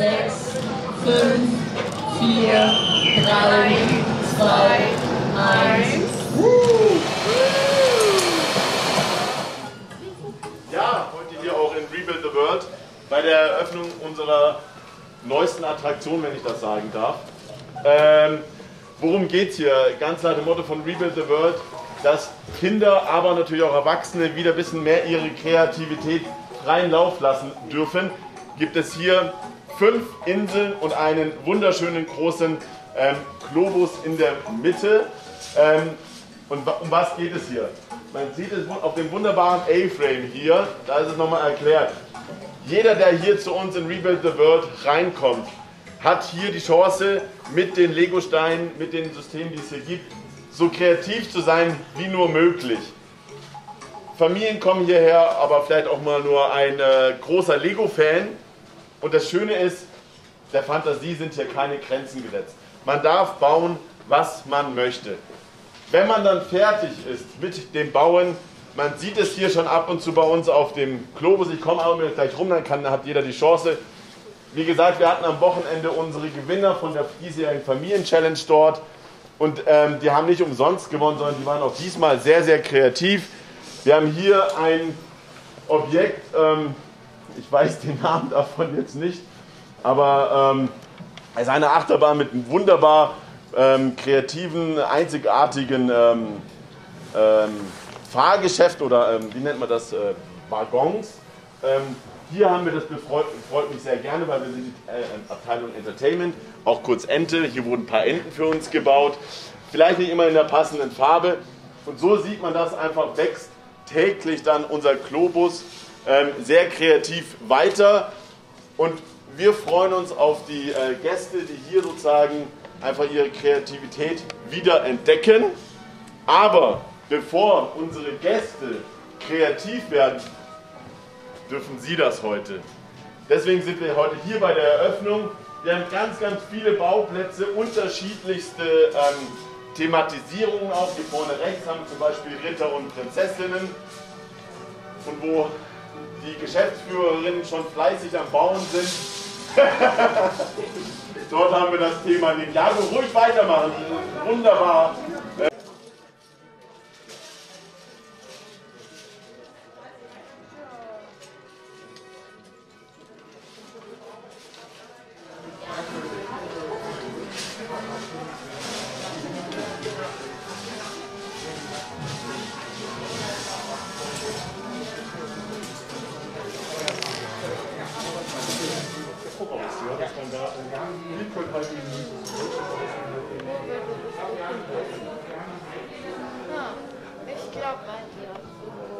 sechs, fünf, vier, drei, zwei, eins. Ja, heute hier auch in Rebuild the World bei der Eröffnung unserer neuesten Attraktion, wenn ich das sagen darf. Ähm, worum es hier? Ganz nach dem Motto von Rebuild the World, dass Kinder, aber natürlich auch Erwachsene wieder ein bisschen mehr ihre Kreativität freien Lauf lassen dürfen. Gibt es hier fünf Inseln und einen wunderschönen großen ähm, Globus in der Mitte. Ähm, und um was geht es hier? Man sieht es auf dem wunderbaren A-Frame hier, da ist es nochmal erklärt. Jeder, der hier zu uns in Rebuild the World reinkommt, hat hier die Chance, mit den Lego-Steinen, mit den Systemen, die es hier gibt, so kreativ zu sein wie nur möglich. Familien kommen hierher, aber vielleicht auch mal nur ein äh, großer Lego-Fan. Und das Schöne ist, der Fantasie sind hier keine Grenzen gesetzt. Man darf bauen, was man möchte. Wenn man dann fertig ist mit dem Bauen, man sieht es hier schon ab und zu bei uns auf dem Globus, ich komme auch mit gleich rum, dann kann, hat jeder die Chance. Wie gesagt, wir hatten am Wochenende unsere Gewinner von der diesjährigen Familien-Challenge dort und ähm, die haben nicht umsonst gewonnen, sondern die waren auch diesmal sehr, sehr kreativ. Wir haben hier ein Objekt, ähm, ich weiß den Namen davon jetzt nicht, aber ähm, es ist eine Achterbahn mit einem wunderbar ähm, kreativen, einzigartigen ähm, ähm, Fahrgeschäft oder ähm, wie nennt man das, äh, Waggons. Hier haben wir das befreut, freut mich sehr gerne, weil wir sind die äh, Abteilung Entertainment, auch kurz Ente. Hier wurden ein paar Enten für uns gebaut. Vielleicht nicht immer in der passenden Farbe. Und so sieht man das einfach wächst täglich dann unser Globus sehr kreativ weiter. Und wir freuen uns auf die äh, Gäste, die hier sozusagen einfach ihre Kreativität wieder entdecken. Aber bevor unsere Gäste kreativ werden, dürfen Sie das heute. Deswegen sind wir heute hier bei der Eröffnung. Wir haben ganz, ganz viele Bauplätze, unterschiedlichste ähm, Thematisierungen auch. Hier vorne rechts haben wir zum Beispiel Ritter und Prinzessinnen. Und wo die Geschäftsführerinnen schon fleißig am Bauen sind, dort haben wir das Thema Ninjago. Ruhig weitermachen. Wunderbar. Ich glaube bei dir.